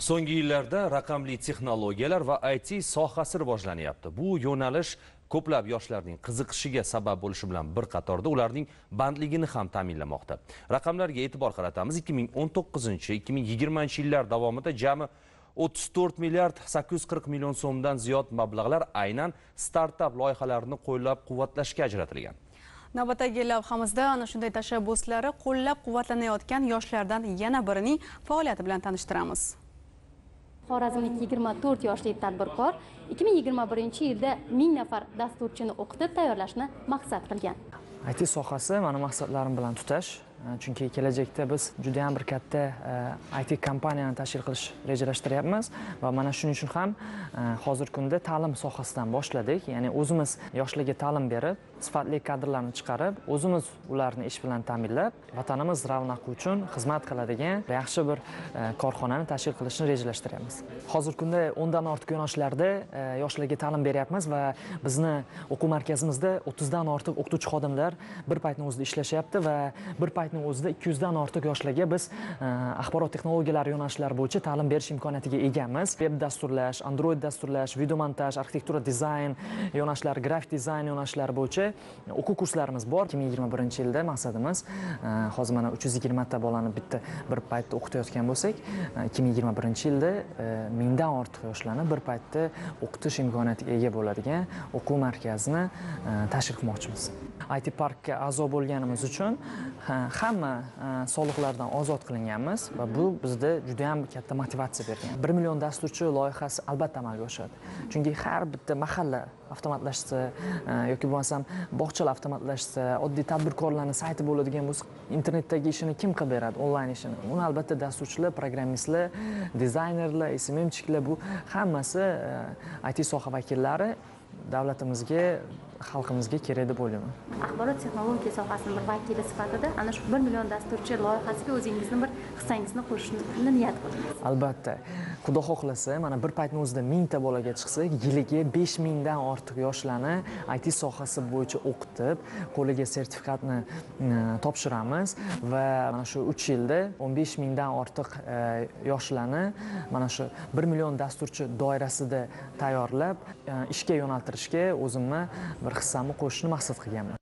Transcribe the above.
So'nggi yillarda raqamli texnologiyalar va IT sohasi rivojlanyapti. Bu yo'nalish ko'plab yoshlarning qiziqishiga sabab bo'lishi bilan bir qatorda ularning bandligini ham ta'minlamoqda. Raqamlarga e'tibor qaratamiz. 2019-2020 yillar davomida jami 34 milliard 840 million so'mdan ziyod mablag'lar aynan startap loyihalarini qo'llab-quvvatlashga ajratilgan. Navbatdagi lavhamizda ana shunday tashabbuslari qo'llab-quvvatlanayotgan yoshlardan yana birining faoliyati bilan tanishtiramiz. Xorazmlik 24 yoshli tadbirkor 2021 yilda 1000 nafar dasturchini o'qitib tayyorlashni maqsad qilgan. IT sohasi mani maqsadlarim bilan tutash chunki kelajakda biz juda ham bir katta e, IT kompaniyani tashkil qilish rejalashtiryapmiz. Va mana shuning uchun ham e, hozirgi kunda ta'lim sohasidan boshladik. Ya'ni o'zimiz yoshlarga ta'lim berib sifatli kadrlarni chiqarib o'zimiz ularni ish bilan ta'minlab vatanimiz ravnaqi uchun xizmat qiladigan yaxshi bir e, korxonani tashkil qilishni rejalashtiryapmiz. Hozirgi kunda o'ndan ortiq yo'nalishlarda yoshlarga ta'lim beryapmiz va bizni o'quv markazimizda o'ttizdan ortiq o'qituvchi xodimlar bir paytni o'zida ishlashyapti va bir paytning o'zida 200 dan ortiq yoshlarga biz e, axborot texnologiyalari yo'nalishlari bo'yicha ta'lim berish imkoniyatiga egamiz. Veb dasturlash android dasturlash video montaj arxitektura dizayn yo'nalishlari grafik dizayn yo'nalishlari bo'yicha o'quv kurslarimiz bor. Ikki ming yigirma birinchi yilda maqsadimiz e, hozir mana uch yuz yigirmata bolani bitta bir paytda o'qitayotgan bo'lsak e, ikki ming yigirma birinchi yilda mingdan ortiq yoshlarni bir paytda o'qitish imkoniyatiga ega bo'ladigan o'quv markazini tashkil qilmoqchimiz. It parkka a'zo bo'lganimiz uchun hamma e, soliqlardan ozod qilinganmiz va bu bizda juda yam katta motivatsiya bergan. Bir million dasturchi loyihasi albatta amalga oshadi. Chunki har bitta mahalla avtomatlashsa e, yoki bo'lmasam bog'chalar avtomatlashsa oddiy tadbirkorlarni sayti bo'ladigan bo'lsa internetdagi ishini kim qilib beradi onlayn ishini? Uni albatta dasturchilar programmistlar dizaynerlar smmchiklar bu hammasi e, it soha vakillari davlatimizga xalqimizga kerak deb o'ylayman. Axborot texnologiya sohasini bir vakili sifatida ana shu bir million dasturchi loyihasiga o'zingizni bir hissangizni qo'shishni niyat qildingiz albatta xudo xohlasa mana bir paytni o'zida mingta bolaga chiqsa yiliga besh mingdan ortiq yoshlarni it sohasi bo'yicha o'qitib qo'liga sertifikatni e, topshiramiz va mana shu uch yilda o'n besh mingdan ortiq e, yoshlarni mana shu bir million dasturchi doirasida tayyorlab e, ishga yo'naltirishga o'zimni bir hissamni qo'shishni maqsad qilganman.